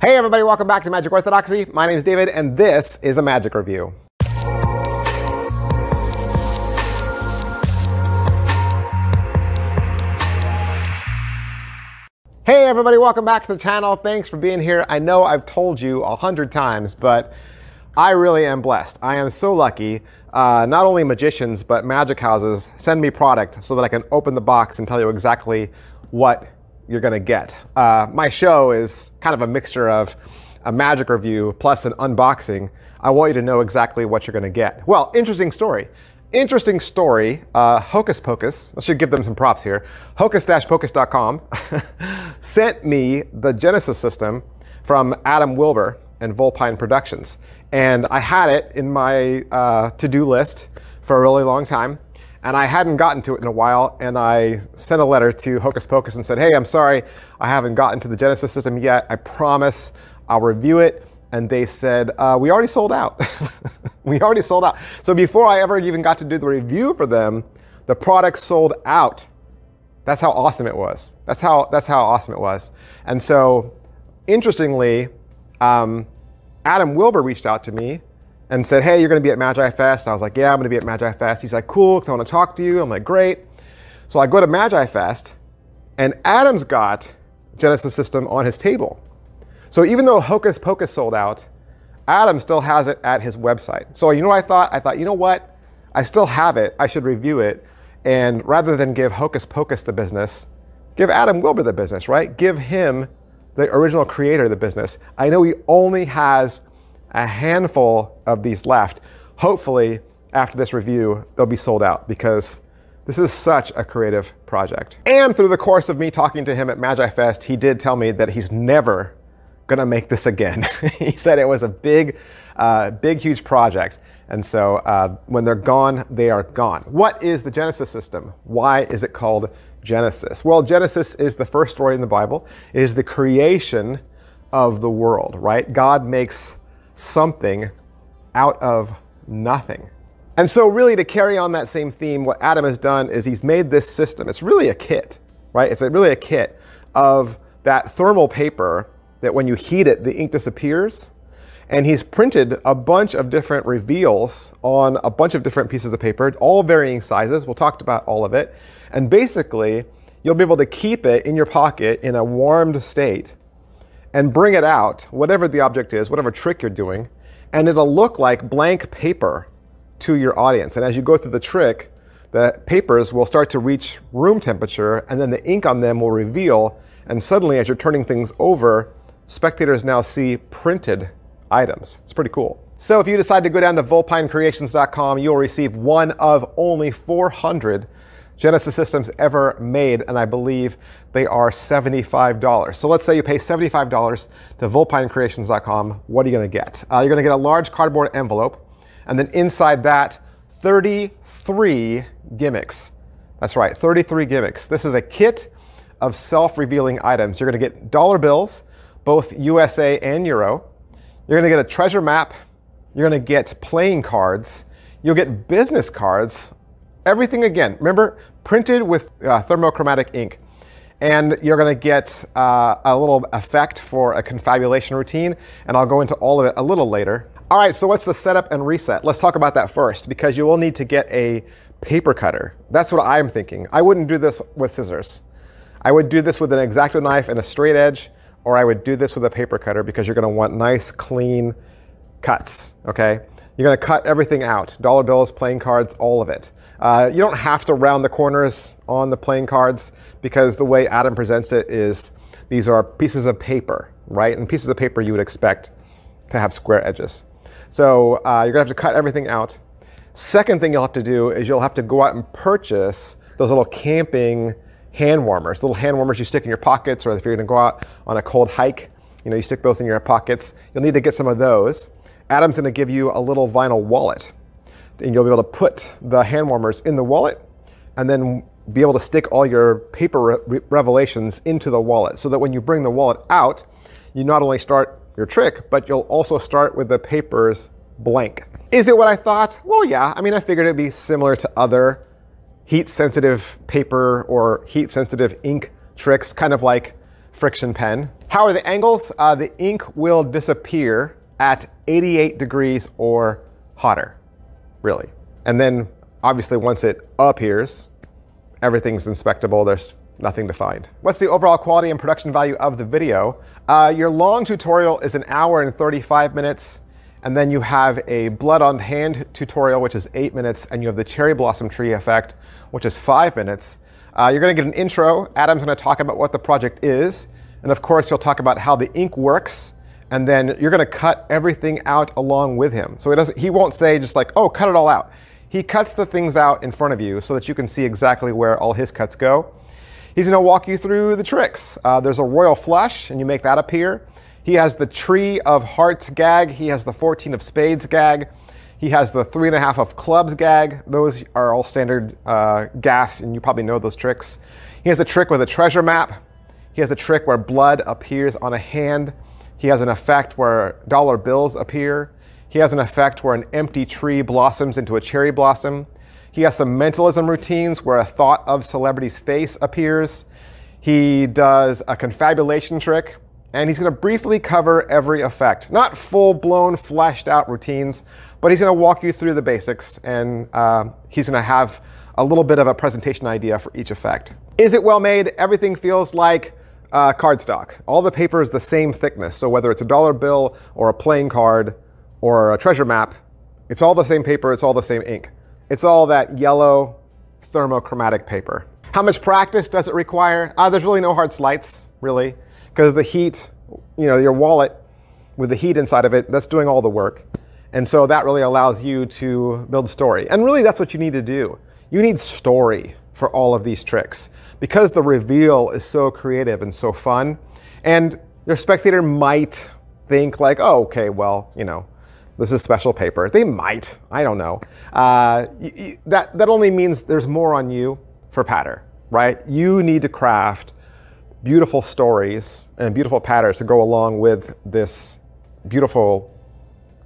Hey everybody, welcome back to Magic Orthodoxy. My name is David and this is a magic review. Hey everybody, welcome back to the channel. Thanks for being here. I know I've told you a hundred times, but I really am blessed. I am so lucky. Uh, not only magicians, but magic houses send me product so that I can open the box and tell you exactly what you're gonna get. Uh, my show is kind of a mixture of a magic review plus an unboxing. I want you to know exactly what you're gonna get. Well, interesting story. Interesting story, uh, Hocus Pocus, I should give them some props here, hocus-pocus.com sent me the Genesis system from Adam Wilber and Vulpine Productions. And I had it in my uh, to-do list for a really long time. And I hadn't gotten to it in a while, and I sent a letter to Hocus Pocus and said, hey, I'm sorry, I haven't gotten to the Genesis system yet. I promise I'll review it and they said, uh, we already sold out. we already sold out. So before I ever even got to do the review for them, the product sold out. That's how awesome it was. That's how, that's how awesome it was. And so interestingly, um, Adam Wilber reached out to me and said, hey, you're gonna be at Magi Fest. And I was like, yeah, I'm gonna be at Magi Fest. He's like, cool, because I wanna talk to you. I'm like, great. So I go to Magi Fest and Adam's got Genesis System on his table. So even though Hocus Pocus sold out, Adam still has it at his website. So you know what I thought? I thought, you know what? I still have it. I should review it. And rather than give Hocus Pocus the business, give Adam Wilber the business, right? Give him, the original creator, of the business. I know he only has a handful of these left. Hopefully, after this review, they'll be sold out because this is such a creative project. And through the course of me talking to him at Magi Fest, he did tell me that he's never gonna make this again. he said it was a big, uh, big, huge project. And so uh, when they're gone, they are gone. What is the Genesis system? Why is it called Genesis? Well, Genesis is the first story in the Bible. It is the creation of the world, right? God makes something out of nothing. And so really to carry on that same theme, what Adam has done is he's made this system. It's really a kit, right? It's a, really a kit of that thermal paper that when you heat it, the ink disappears. And he's printed a bunch of different reveals on a bunch of different pieces of paper, all varying sizes. We'll talk about all of it. And basically, you'll be able to keep it in your pocket in a warmed state and bring it out, whatever the object is, whatever trick you're doing, and it'll look like blank paper to your audience. And as you go through the trick, the papers will start to reach room temperature, and then the ink on them will reveal. And suddenly, as you're turning things over, spectators now see printed items. It's pretty cool. So if you decide to go down to vulpinecreations.com, you'll receive one of only 400 Genesis systems ever made, and I believe they are $75. So let's say you pay $75 to vulpinecreations.com. What are you going to get? Uh, you're going to get a large cardboard envelope, and then inside that, 33 gimmicks. That's right, 33 gimmicks. This is a kit of self-revealing items. You're going to get dollar bills, both USA and Euro. You're going to get a treasure map. You're going to get playing cards. You'll get business cards. Everything again, remember, printed with uh, thermochromatic ink. And you're going to get uh, a little effect for a confabulation routine, and I'll go into all of it a little later. All right, so what's the setup and reset? Let's talk about that first, because you will need to get a paper cutter. That's what I'm thinking. I wouldn't do this with scissors. I would do this with an X-Acto knife and a straight edge, or I would do this with a paper cutter because you're gonna want nice, clean cuts, okay? You're gonna cut everything out, dollar bills, playing cards, all of it. Uh, you don't have to round the corners on the playing cards because the way Adam presents it is these are pieces of paper, right? And pieces of paper you would expect to have square edges. So uh, you're gonna have to cut everything out. Second thing you'll have to do is you'll have to go out and purchase those little camping hand warmers, little hand warmers you stick in your pockets, or if you're going to go out on a cold hike, you know, you stick those in your pockets. You'll need to get some of those. Adam's to give you a little vinyl wallet, and you'll be able to put the hand warmers in the wallet, and then be able to stick all your paper re revelations into the wallet, so that when you bring the wallet out, you not only start your trick, but you'll also start with the papers blank. Is it what I thought? Well, yeah. I mean, I figured it'd be similar to other heat sensitive paper or heat sensitive ink tricks, kind of like friction pen. How are the angles? Uh, the ink will disappear at 88 degrees or hotter, really. And then obviously once it appears, everything's inspectable. There's nothing to find. What's the overall quality and production value of the video? Uh, your long tutorial is an hour and 35 minutes. And then you have a blood on hand tutorial, which is eight minutes. And you have the cherry blossom tree effect, which is five minutes. Uh, you're going to get an intro. Adam's going to talk about what the project is. And of course, you'll talk about how the ink works. And then you're going to cut everything out along with him. So he, doesn't, he won't say just like, oh, cut it all out. He cuts the things out in front of you so that you can see exactly where all his cuts go. He's going to walk you through the tricks. Uh, there's a royal flush, and you make that appear. He has the tree of hearts gag. He has the 14 of spades gag. He has the three and a half of clubs gag. Those are all standard uh, gaffs, and you probably know those tricks. He has a trick with a treasure map. He has a trick where blood appears on a hand. He has an effect where dollar bills appear. He has an effect where an empty tree blossoms into a cherry blossom. He has some mentalism routines where a thought of celebrity's face appears. He does a confabulation trick, and he's going to briefly cover every effect. Not full blown, fleshed out routines, but he's going to walk you through the basics, and uh, he's going to have a little bit of a presentation idea for each effect. Is it well made? Everything feels like uh, cardstock. All the paper is the same thickness, so whether it's a dollar bill or a playing card or a treasure map, it's all the same paper, it's all the same ink. It's all that yellow thermochromatic paper. How much practice does it require? Uh, there's really no hard sleights, really, because the heat, you know, your wallet with the heat inside of it, that's doing all the work. And so that really allows you to build story. And really, that's what you need to do. You need story for all of these tricks because the reveal is so creative and so fun. And your spectator might think, like, oh, okay, well, you know, this is special paper. They might. I don't know. Uh, that, that only means there's more on you for patter, right? You need to craft beautiful stories and beautiful patterns to go along with this beautiful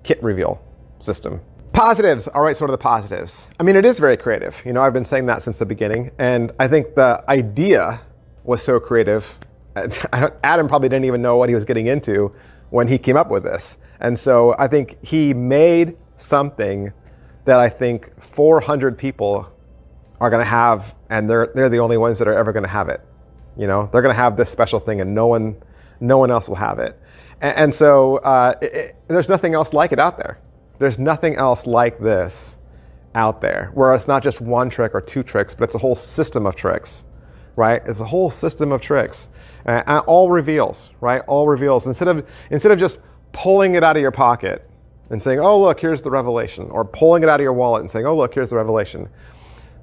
kit reveal system. Positives. All right, sort of the positives. I mean, it is very creative. You know, I've been saying that since the beginning. And I think the idea was so creative. Adam probably didn't even know what he was getting into when he came up with this. And so I think he made something that I think 400 people are going to have, and they're, they're the only ones that are ever going to have it. You know, they're going to have this special thing, and no one, no one else will have it. And, and so uh, it, it, there's nothing else like it out there. There's nothing else like this out there, where it's not just one trick or two tricks, but it's a whole system of tricks, right? It's a whole system of tricks, uh, all reveals, right? All reveals. Instead of instead of just pulling it out of your pocket and saying, oh, look, here's the revelation, or pulling it out of your wallet and saying, oh, look, here's the revelation.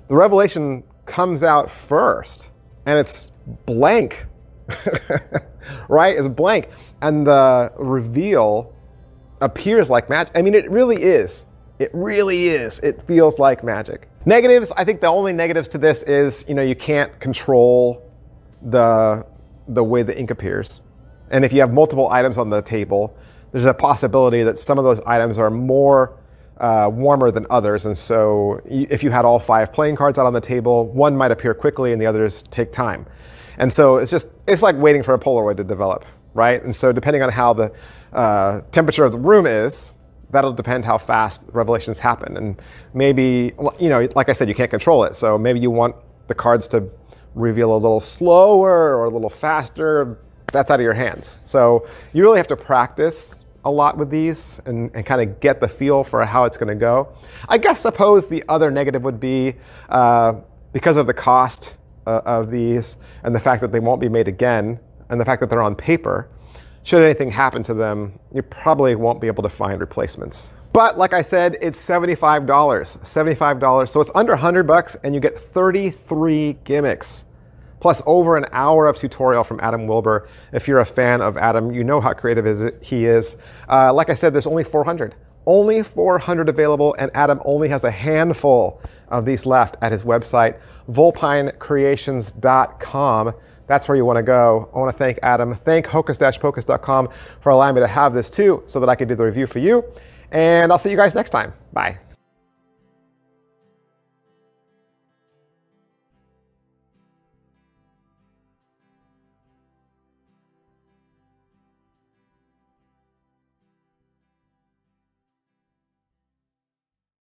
The revelation comes out first and it's blank, right? It's blank. And the reveal appears like magic. I mean, it really is. It really is. It feels like magic. Negatives, I think the only negatives to this is, you know, you can't control the, the way the ink appears. And if you have multiple items on the table, there's a possibility that some of those items are more uh, warmer than others. And so if you had all five playing cards out on the table, one might appear quickly and the others take time. And so it's just, it's like waiting for a Polaroid to develop, right? And so depending on how the uh, temperature of the room is, that'll depend how fast revelations happen. And maybe, you know, like I said, you can't control it. So maybe you want the cards to reveal a little slower or a little faster that's out of your hands. So you really have to practice a lot with these and, and kind of get the feel for how it's going to go. I guess suppose the other negative would be uh, because of the cost uh, of these and the fact that they won't be made again and the fact that they're on paper, should anything happen to them, you probably won't be able to find replacements. But like I said, it's $75. $75. So it's under 100 bucks and you get 33 gimmicks plus over an hour of tutorial from Adam Wilber. If you're a fan of Adam, you know how creative is he is. Uh, like I said, there's only 400. Only 400 available, and Adam only has a handful of these left at his website, vulpinecreations.com. That's where you want to go. I want to thank Adam. Thank hocus-pocus.com for allowing me to have this too, so that I could do the review for you. And I'll see you guys next time. Bye.